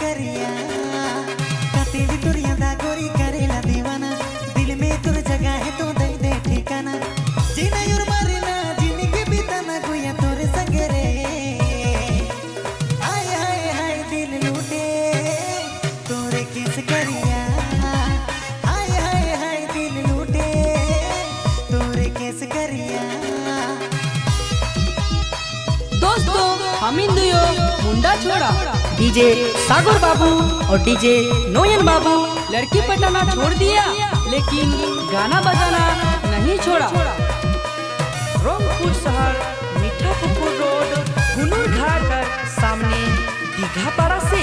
करिया। तेरी गोरी दीवाना। दिल में तुर जगह है तो दे ठिकाना। जीना युर मारना के बिताना गुया तोरे संगे हाय हाय हाय, दिल लूटे। तोरे किस करिया? हाय हाय हाय, दिल लूटे। तोरे किस करिया? दोस्तों, हम दुयो मुंडा छोड़ा। डीजे सागर बाबू और डीजे नोयन बाबू। लड़की पटाना छोड़ दिया, लेकिन गाना बजाना नहीं छोड़ा। रोंगपुर शहर, मीठापुर रोड घाट सामने सामने दीघापाड़ा से।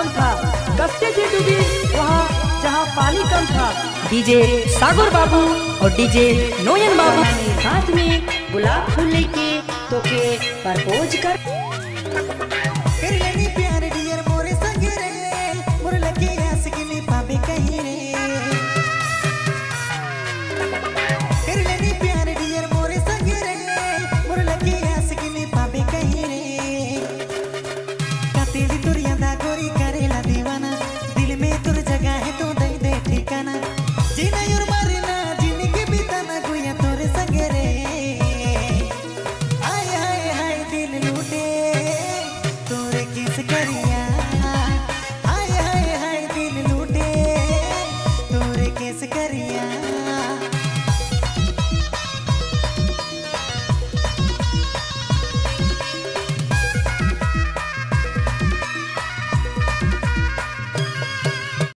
दम था। कस्ते जी डूबी वहाँ जहाँ पानी कम था। डीजे सागर बाबू और डीजे नोयन बाबू। हाथ में गुलाब फूल लेके तो के प्रपोज कर करिया